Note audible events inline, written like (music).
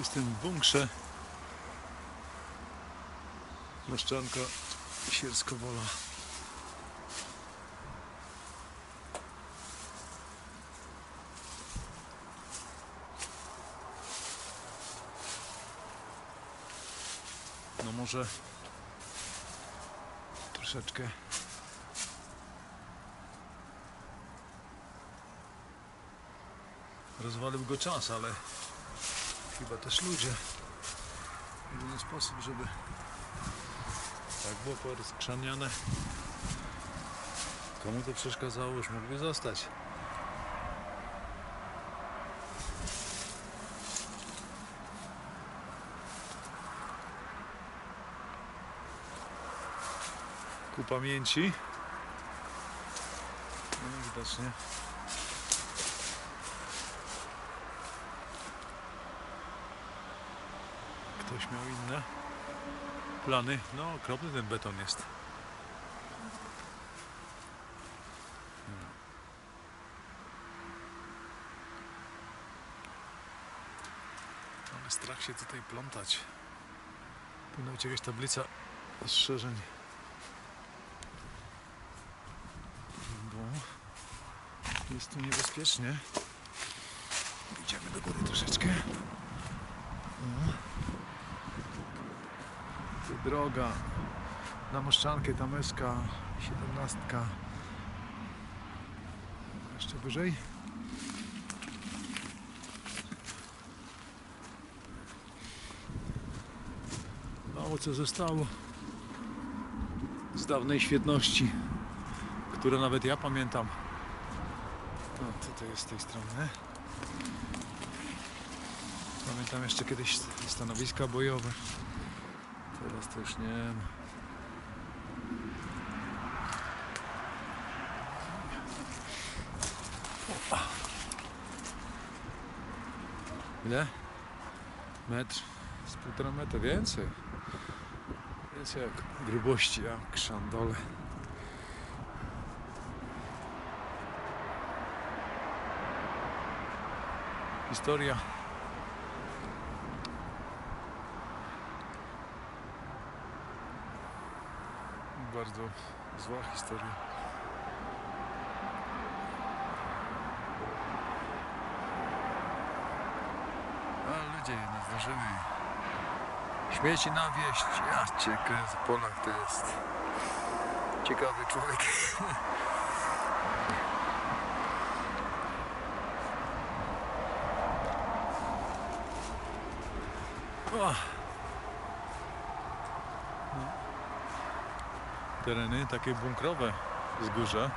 Jestem w bunkrze. Maszczanka Sierskowola. No może troszeczkę rozwalił go czas, ale chyba też ludzie. Jedyny sposób, żeby tak było porozkrzaniane. Komu to przeszkadzało, już mógłby zostać. Ku pamięci. No widocznie. Ktoś miał inne plany. No, okropny ten beton jest. Ale strach się tutaj plątać. Powinna być jakaś tablica ostrzeżeń. Bo jest tu niebezpiecznie. Idziemy do góry troszeczkę. O. Droga na Moszczankę, Tameska, 17. Jeszcze wyżej. Mało co zostało z dawnej świetności, które nawet ja pamiętam. No, tutaj jest z tej strony. Pamiętam jeszcze kiedyś stanowiska bojowe. Teraz to już nie. Ile? Metr? Z półtora metra więcej. Więcej jak grubości, jak krzandole. Historia bardzo zła historia. A ludzie nie zdążyli. Śmieci na wieść. Ja cię Polak to jest ciekawy człowiek. (laughs) O. tereny takie bunkrowe wzgórza.